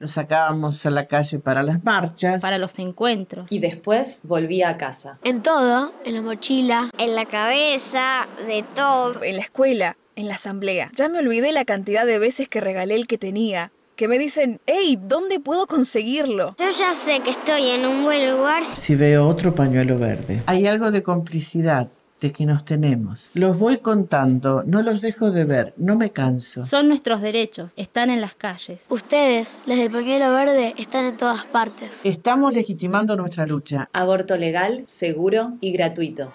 Nos sacábamos a la calle para las marchas. para los encuentros, y después volvía a casa. En todo, en la mochila, en la cabeza, de todo. en la escuela, en la asamblea. Ya me olvidé la cantidad de veces que regalé el que tenía. Que me dicen, hey, ¿dónde puedo conseguirlo? Yo ya sé que estoy en un buen lugar. Si veo otro pañuelo verde. Hay algo de complicidad de que nos tenemos. Los voy contando, no los dejo de ver, no me canso. son nuestros derechos, están en las calles. ustedes, los del pañuelo verde, están en todas partes. Estamos legitimando nuestra lucha. Aborto legal, seguro y gratuito.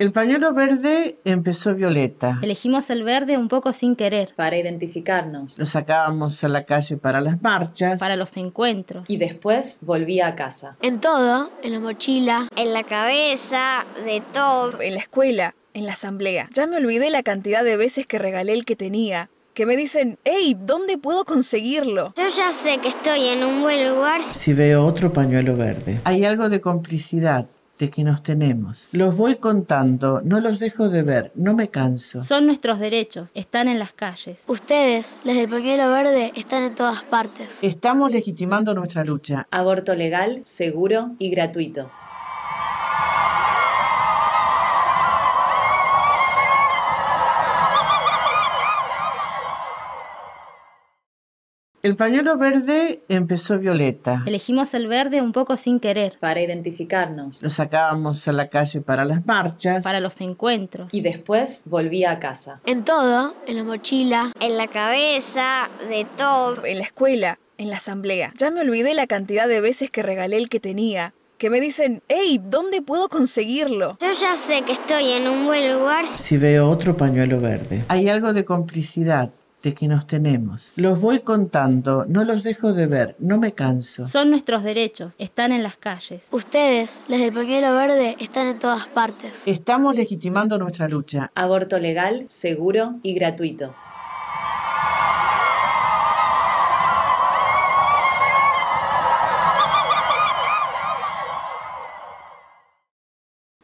El pañuelo verde empezó violeta. Elegimos el verde un poco sin querer, Para identificarnos. Nos sacábamos a la calle para las marchas. para los encuentros, Y después volvía a casa. En todo, en la mochila, En la cabeza, de todo. En la escuela, en la asamblea. Ya me olvidé la cantidad de veces que regalé el que tenía. Que me dicen, hey, ¿dónde puedo conseguirlo? Yo ya sé que estoy en un buen lugar. Si veo otro pañuelo verde. Hay algo de complicidad de que nos tenemos. Los voy contando, no los dejo de ver, no me canso. son nuestros derechos, están en las calles. ustedes, los del pañuelo verde, están en todas partes. Estamos legitimando nuestra lucha. Aborto legal, seguro y gratuito. El pañuelo verde empezó violeta. Elegimos el verde un poco sin querer, Para identificarnos. Nos sacábamos a la calle para las marchas. para los encuentros, Y después volvía a casa. En todo, en la mochila, En la cabeza, de todo. En la escuela, en la asamblea. Ya me olvidé la cantidad de veces que regalé el que tenía. Que me dicen, hey, ¿dónde puedo conseguirlo? Yo ya sé que estoy en un buen lugar. Si veo otro pañuelo verde. Hay algo de complicidad de que nos tenemos. Los voy contando, no los dejo de ver, no me canso. son nuestros derechos, están en las calles. ustedes, los del pañuelo verde, están en todas partes. Estamos legitimando nuestra lucha. Aborto legal, seguro y gratuito.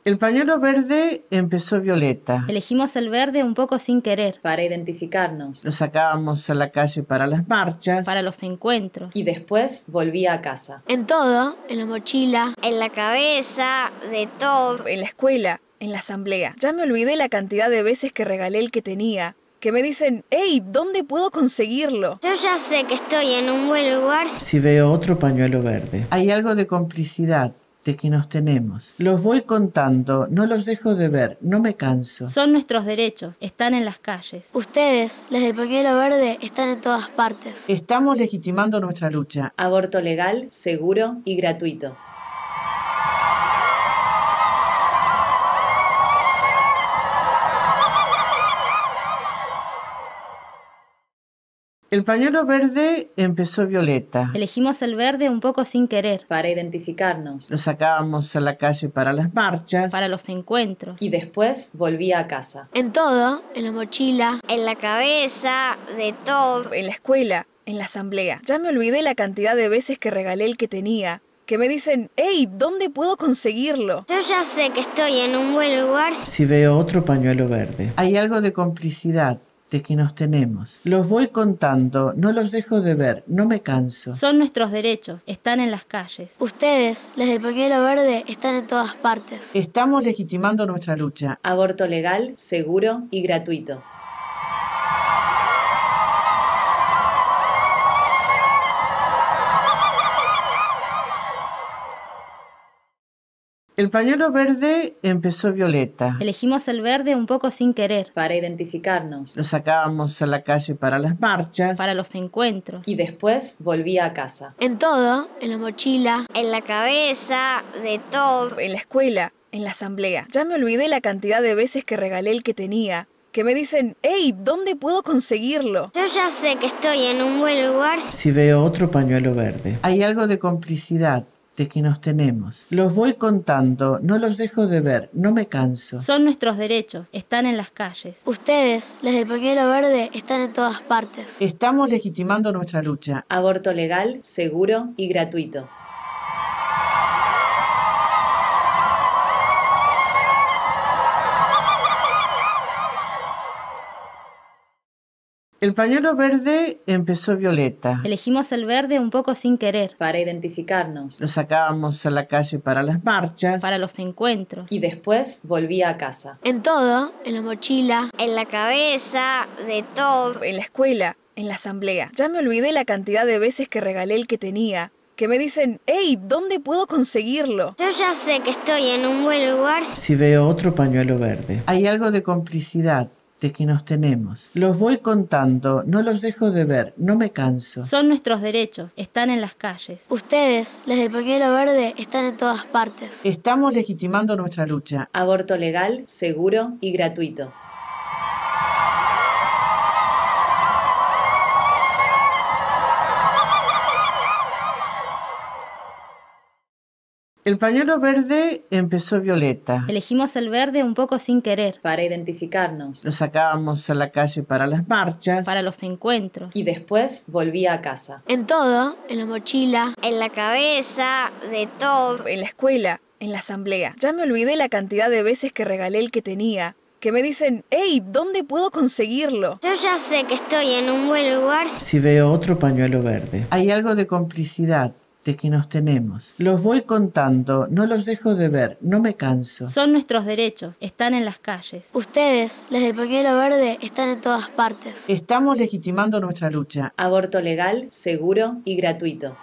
El pañuelo verde empezó violeta. Elegimos el verde un poco sin querer, Para identificarnos. Nos sacábamos a la calle para las marchas. para los encuentros, Y después volvía a casa. En todo, en la mochila, En la cabeza, de todo. En la escuela, en la asamblea. Ya me olvidé la cantidad de veces que regalé el que tenía. Que me dicen, hey, ¿dónde puedo conseguirlo? Yo ya sé que estoy en un buen lugar. Si veo otro pañuelo verde. Hay algo de complicidad de que nos tenemos. Los voy contando, no los dejo de ver, no me canso. son nuestros derechos, están en las calles. ustedes, los del pañuelo verde, están en todas partes. Estamos legitimando nuestra lucha. Aborto legal, seguro y gratuito. El pañuelo verde empezó violeta. Elegimos el verde un poco sin querer, Para identificarnos. Nos sacábamos a la calle para las marchas. para los encuentros, Y después volvía a casa. En todo, en la mochila, En la cabeza, de todo. En la escuela, en la asamblea. Ya me olvidé la cantidad de veces que regalé el que tenía. Que me dicen, hey, ¿dónde puedo conseguirlo? Yo ya sé que estoy en un buen lugar. Si veo otro pañuelo verde. Hay algo de complicidad que nos tenemos. Los voy contando, no los dejo de ver, no me canso. son nuestros derechos, están en las calles. ustedes, los del pañuelo verde, están en todas partes. Estamos legitimando nuestra lucha. Aborto legal, seguro y gratuito. El pañuelo verde empezó violeta. Elegimos el verde un poco sin querer, Para identificarnos. Nos sacábamos a la calle para las marchas. para los encuentros, Y después volvía a casa. En todo, en la mochila, En la cabeza, de todo. En la escuela, en la asamblea. Ya me olvidé la cantidad de veces que regalé el que tenía. Que me dicen, hey, ¿dónde puedo conseguirlo? Yo ya sé que estoy en un buen lugar. Si veo otro pañuelo verde. Hay algo de complicidad de que nos tenemos. Los voy contando, no los dejo de ver, no me canso. son nuestros derechos, están en las calles. ustedes, los del pañuelo verde, están en todas partes. Estamos legitimando nuestra lucha. Aborto legal, seguro y gratuito. El pañuelo verde empezó violeta. Elegimos el verde un poco sin querer. Para identificarnos. Lo sacábamos a la calle para las marchas. Para los encuentros. Y después volvía a casa. En todo, en la mochila, en la cabeza, de todo. En la escuela, en la asamblea. Ya me olvidé la cantidad de veces que regalé el que tenía. Que me dicen, hey, ¿dónde puedo conseguirlo? Yo ya sé que estoy en un buen lugar. Si veo otro pañuelo verde. Hay algo de complicidad de que nos tenemos. Los voy contando, no los dejo de ver, no me canso. Son nuestros derechos, están en las calles. Ustedes, los del pañuelo verde, están en todas partes. Estamos legitimando nuestra lucha. Aborto legal, seguro y gratuito. El pañuelo verde empezó violeta. Elegimos el verde un poco sin querer. Para identificarnos. Lo sacábamos a la calle para las marchas. Para los encuentros. Y después volvía a casa. En todo, en la mochila, en la cabeza, de todo. En la escuela, en la asamblea. Ya me olvidé la cantidad de veces que regalé el que tenía. Que me dicen, hey, ¿dónde puedo conseguirlo? Yo ya sé que estoy en un buen lugar. Si veo otro pañuelo verde. Hay algo de complicidad de que nos tenemos. Los voy contando, no los dejo de ver, no me canso. Son nuestros derechos, están en las calles. Ustedes, los del pañuelo verde, están en todas partes. Estamos legitimando nuestra lucha. Aborto legal, seguro y gratuito.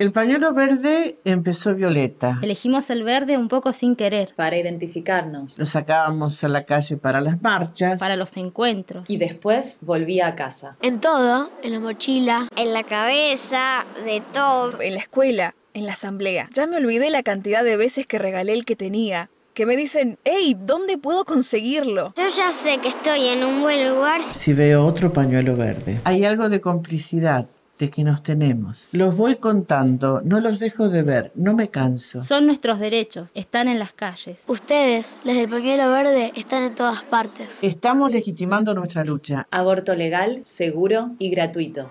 El pañuelo verde empezó violeta. Elegimos el verde un poco sin querer. Para identificarnos. Lo sacábamos a la calle para las marchas. Para los encuentros. Y después volvía a casa. En todo, en la mochila, en la cabeza, de todo. En la escuela, en la asamblea. Ya me olvidé la cantidad de veces que regalé el que tenía. Que me dicen, hey, ¿dónde puedo conseguirlo? Yo ya sé que estoy en un buen lugar. Si veo otro pañuelo verde. Hay algo de complicidad de que nos tenemos. Los voy contando, no los dejo de ver, no me canso. Son nuestros derechos, están en las calles. Ustedes, los del pañuelo verde, están en todas partes. Estamos legitimando nuestra lucha. Aborto legal, seguro y gratuito.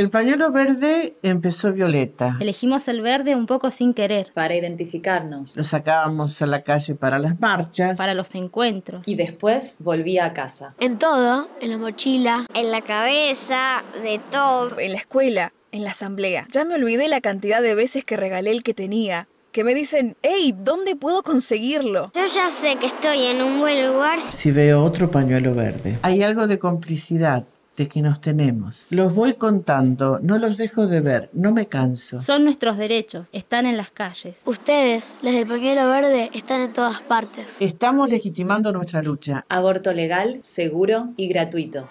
El pañuelo verde empezó violeta. Elegimos el verde un poco sin querer. Para identificarnos. Lo sacábamos a la calle para las marchas. Para los encuentros. Y después volvía a casa. En todo, en la mochila, en la cabeza, de todo. En la escuela, en la asamblea. Ya me olvidé la cantidad de veces que regalé el que tenía. Que me dicen, hey, ¿dónde puedo conseguirlo? Yo ya sé que estoy en un buen lugar. Si veo otro pañuelo verde. Hay algo de complicidad de que nos tenemos. Los voy contando, no los dejo de ver, no me canso. Son nuestros derechos, están en las calles. Ustedes, los del pañuelo verde, están en todas partes. Estamos legitimando nuestra lucha. Aborto legal, seguro y gratuito.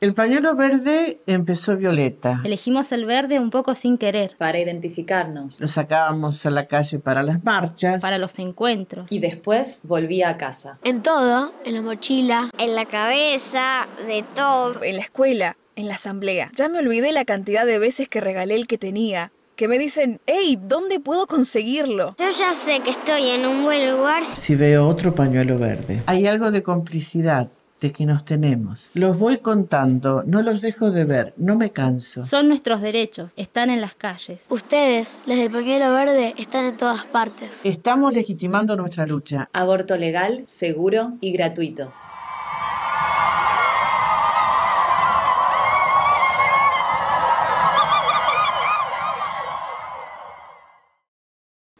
El pañuelo verde empezó violeta. Elegimos el verde un poco sin querer. Para identificarnos. Lo sacábamos a la calle para las marchas. Para los encuentros. Y después volvía a casa. En todo, en la mochila, en la cabeza, de todo. En la escuela, en la asamblea. Ya me olvidé la cantidad de veces que regalé el que tenía. Que me dicen, hey, ¿dónde puedo conseguirlo? Yo ya sé que estoy en un buen lugar. Si veo otro pañuelo verde. Hay algo de complicidad de que nos tenemos. Los voy contando, no los dejo de ver, no me canso. Son nuestros derechos, están en las calles. Ustedes, los del pañuelo verde, están en todas partes. Estamos legitimando nuestra lucha. Aborto legal, seguro y gratuito.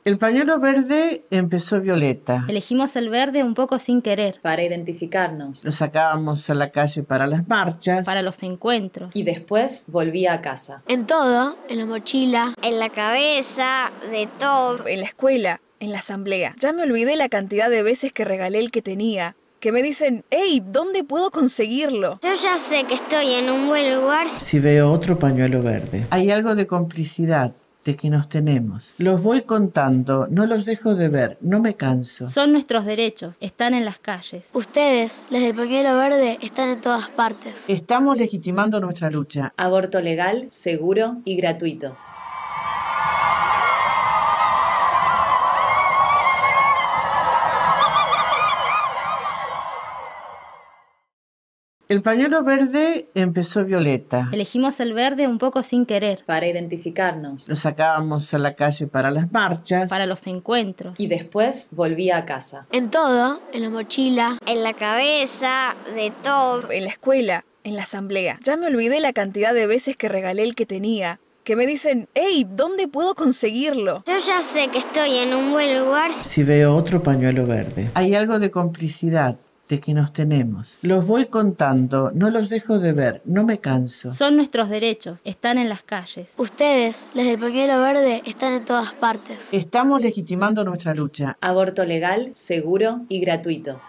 El pañuelo verde empezó violeta. Elegimos el verde un poco sin querer. Para identificarnos. Lo sacábamos a la calle para las marchas. Para los encuentros. Y después volvía a casa. En todo, en la mochila, en la cabeza, de todo. En la escuela, en la asamblea. Ya me olvidé la cantidad de veces que regalé el que tenía. Que me dicen, hey, ¿dónde puedo conseguirlo? Yo ya sé que estoy en un buen lugar. Si veo otro pañuelo verde. Hay algo de complicidad de que nos tenemos. Los voy contando, no los dejo de ver, no me canso. Son nuestros derechos, están en las calles. Ustedes, los del pañuelo verde, están en todas partes. Estamos legitimando nuestra lucha. Aborto legal, seguro y gratuito. El pañuelo verde empezó violeta. Elegimos el verde un poco sin querer. Para identificarnos. Lo sacábamos a la calle para las marchas. Para los encuentros. Y después volvía a casa. En todo, en la mochila, en la cabeza, de todo. En la escuela, en la asamblea. Ya me olvidé la cantidad de veces que regalé el que tenía. Que me dicen, hey, ¿dónde puedo conseguirlo? Yo ya sé que estoy en un buen lugar. Si veo otro pañuelo verde. Hay algo de complicidad de que nos tenemos. Los voy contando, no los dejo de ver, no me canso. Son nuestros derechos, están en las calles. Ustedes, los del pañuelo verde, están en todas partes. Estamos legitimando nuestra lucha. Aborto legal, seguro y gratuito.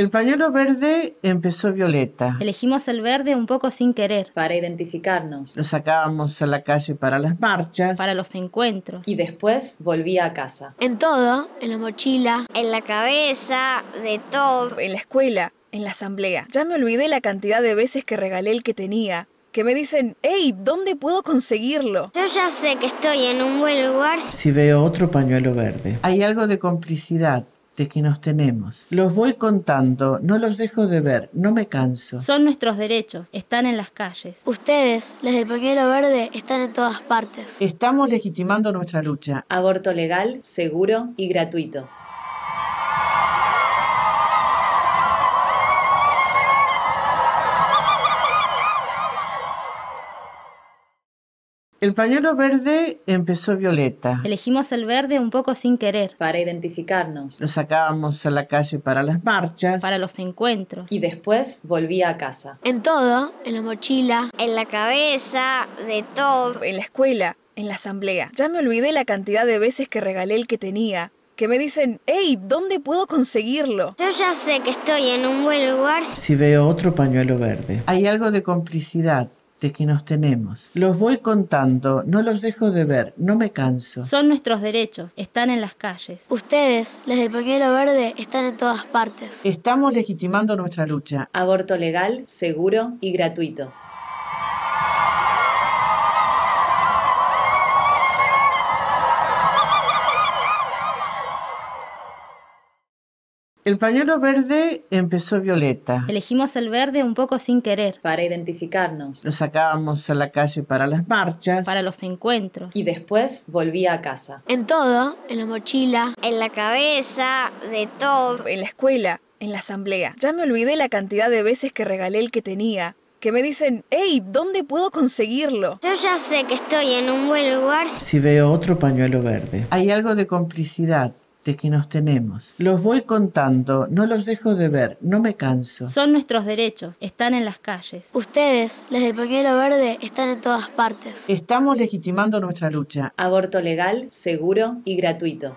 El pañuelo verde empezó violeta. Elegimos el verde un poco sin querer. Para identificarnos. Lo sacábamos a la calle para las marchas. Para los encuentros. Y después volvía a casa. En todo, en la mochila, en la cabeza, de todo. En la escuela, en la asamblea. Ya me olvidé la cantidad de veces que regalé el que tenía. Que me dicen, hey, ¿dónde puedo conseguirlo? Yo ya sé que estoy en un buen lugar. Si veo otro pañuelo verde. Hay algo de complicidad de que nos tenemos. Los voy contando, no los dejo de ver, no me canso. Son nuestros derechos, están en las calles. Ustedes, los del pañuelo verde, están en todas partes. Estamos legitimando nuestra lucha. Aborto legal, seguro y gratuito. El pañuelo verde empezó violeta. Elegimos el verde un poco sin querer. Para identificarnos. Lo sacábamos a la calle para las marchas. Para los encuentros. Y después volvía a casa. En todo, en la mochila, en la cabeza, de todo. En la escuela, en la asamblea. Ya me olvidé la cantidad de veces que regalé el que tenía. Que me dicen, hey, ¿dónde puedo conseguirlo? Yo ya sé que estoy en un buen lugar. Si veo otro pañuelo verde. Hay algo de complicidad de que nos tenemos. Los voy contando, no los dejo de ver, no me canso. Son nuestros derechos, están en las calles. Ustedes, los del pañuelo verde, están en todas partes. Estamos legitimando nuestra lucha. Aborto legal, seguro y gratuito. El pañuelo verde empezó violeta. Elegimos el verde un poco sin querer. Para identificarnos. Lo sacábamos a la calle para las marchas. Para los encuentros. Y después volvía a casa. En todo, en la mochila, en la cabeza, de todo. En la escuela, en la asamblea. Ya me olvidé la cantidad de veces que regalé el que tenía. Que me dicen, hey, ¿dónde puedo conseguirlo? Yo ya sé que estoy en un buen lugar. Si veo otro pañuelo verde. Hay algo de complicidad de que nos tenemos. Los voy contando, no los dejo de ver, no me canso. Son nuestros derechos, están en las calles. Ustedes, los del pañuelo verde, están en todas partes. Estamos legitimando nuestra lucha. Aborto legal, seguro y gratuito.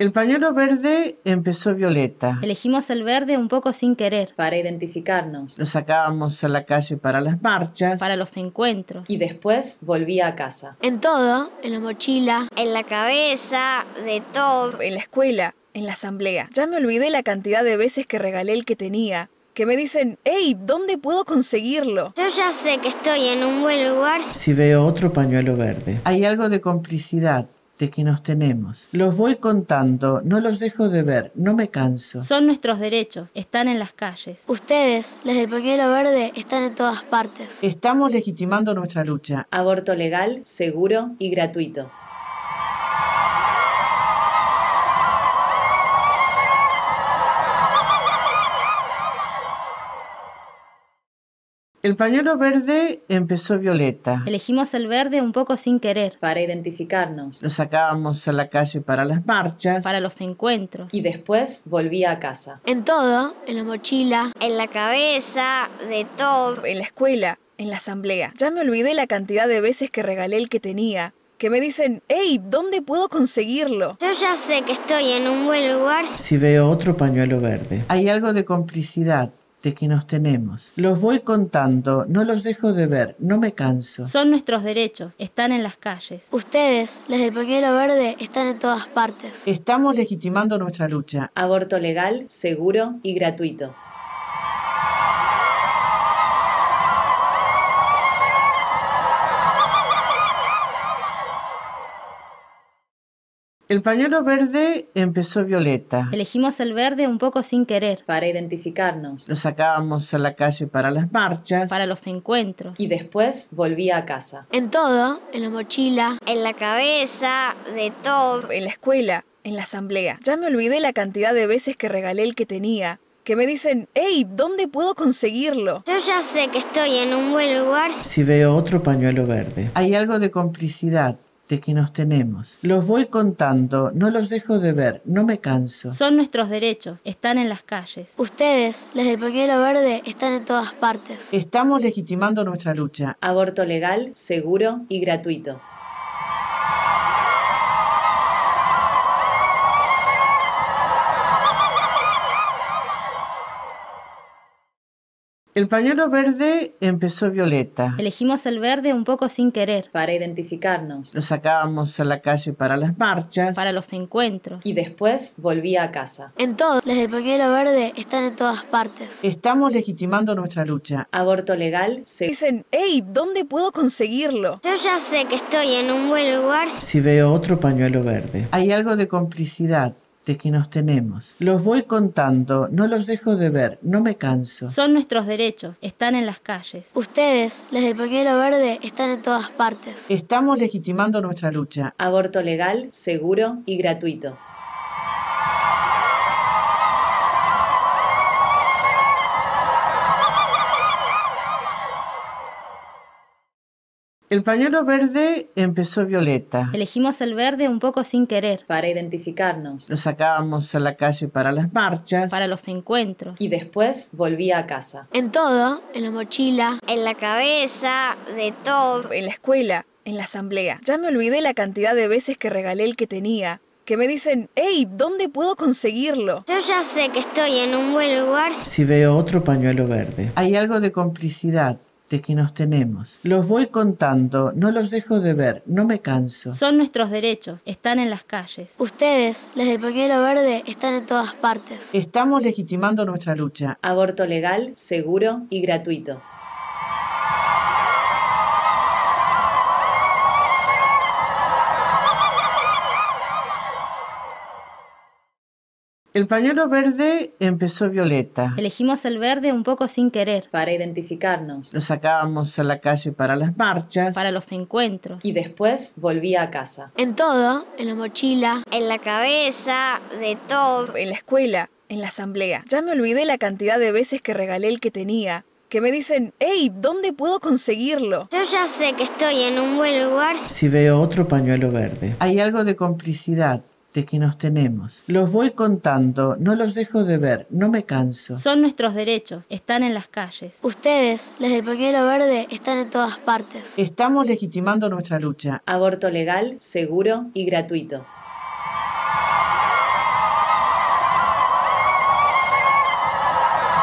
El pañuelo verde empezó violeta. Elegimos el verde un poco sin querer. Para identificarnos. Lo sacábamos a la calle para las marchas. Para los encuentros. Y después volvía a casa. En todo, en la mochila, en la cabeza, de todo. En la escuela, en la asamblea. Ya me olvidé la cantidad de veces que regalé el que tenía. Que me dicen, hey, ¿dónde puedo conseguirlo? Yo ya sé que estoy en un buen lugar. Si veo otro pañuelo verde. Hay algo de complicidad de que nos tenemos. Los voy contando, no los dejo de ver, no me canso. Son nuestros derechos, están en las calles. Ustedes, los del pañuelo verde, están en todas partes. Estamos legitimando nuestra lucha. Aborto legal, seguro y gratuito. El pañuelo verde empezó violeta. Elegimos el verde un poco sin querer. Para identificarnos. Lo sacábamos a la calle para las marchas. Para los encuentros. Y después volvía a casa. En todo, en la mochila, en la cabeza, de todo. En la escuela, en la asamblea. Ya me olvidé la cantidad de veces que regalé el que tenía, que me dicen, hey, ¿dónde puedo conseguirlo? Yo ya sé que estoy en un buen lugar. Si veo otro pañuelo verde. Hay algo de complicidad de que nos tenemos. Los voy contando, no los dejo de ver, no me canso. Son nuestros derechos, están en las calles. Ustedes, los del pañuelo verde, están en todas partes. Estamos legitimando nuestra lucha. Aborto legal, seguro y gratuito. El pañuelo verde empezó violeta. Elegimos el verde un poco sin querer, Para identificarnos. Lo sacábamos a la calle para las marchas. para los encuentros. Y después volvía a casa. En todo, en la mochila, En la cabeza, de todo. En la escuela, en la asamblea. Ya me olvidé la cantidad de veces que regalé el que tenía, que me dicen, hey, ¿dónde puedo conseguirlo? Yo ya sé que estoy en un buen lugar. Si veo otro pañuelo verde. Hay algo de complicidad de que nos tenemos. Los voy contando, no los dejo de ver, no me canso. Son nuestros derechos, están en las calles. ustedes, los del pañuelo verde, están en todas partes. Estamos legitimando nuestra lucha. Aborto legal, seguro y gratuito. El pañuelo verde empezó violeta. Elegimos el verde un poco sin querer, Para identificarnos. Lo sacábamos a la calle para las marchas. para los encuentros. Y después volvía a casa. En todo, los del pañuelo verde, están en todas partes. Estamos legitimando nuestra lucha. Aborto legal, seguro. Dicen, hey, ¿dónde puedo conseguirlo? Yo ya sé que estoy en un buen lugar. Si veo otro pañuelo verde. Hay algo de complicidad de que nos tenemos. Los voy contando, no los dejo de ver, no me canso. Son nuestros derechos, están en las calles. Ustedes, los del pañuelo verde, están en todas partes. Estamos legitimando nuestra lucha. Aborto legal, seguro y gratuito. El pañuelo verde empezó violeta. Elegimos el verde un poco sin querer, Para identificarnos. Lo sacábamos a la calle para las marchas. para los encuentros. Y después volvía a casa. En todo, en la mochila, En la cabeza, de todo. En la escuela, en la asamblea. Ya me olvidé la cantidad de veces que regalé el que tenía, que me dicen, hey, ¿dónde puedo conseguirlo? Yo ya sé que estoy en un buen lugar. Si veo otro pañuelo verde. Hay algo de complicidad de que nos tenemos. Los voy contando, no los dejo de ver, no me canso. Son nuestros derechos, están en las calles. ustedes, los del pañuelo verde, están en todas partes. Estamos legitimando nuestra lucha. Aborto legal, seguro y gratuito. El pañuelo verde empezó violeta. Elegimos el verde un poco sin querer, Para identificarnos. Lo sacábamos a la calle para las marchas. para los encuentros. Y después volvía a casa. En todo, en la mochila, En la cabeza, de todo. En la escuela, en la asamblea. Ya me olvidé la cantidad de veces que regalé el que tenía, que me dicen, hey, ¿dónde puedo conseguirlo? Yo ya sé que estoy en un buen lugar. Si veo otro pañuelo verde. Hay algo de complicidad que nos tenemos. Los voy contando, no los dejo de ver, no me canso. Son nuestros derechos, están en las calles. ustedes, los del pañuelo verde, están en todas partes. Estamos legitimando nuestra lucha. Aborto legal, seguro y gratuito.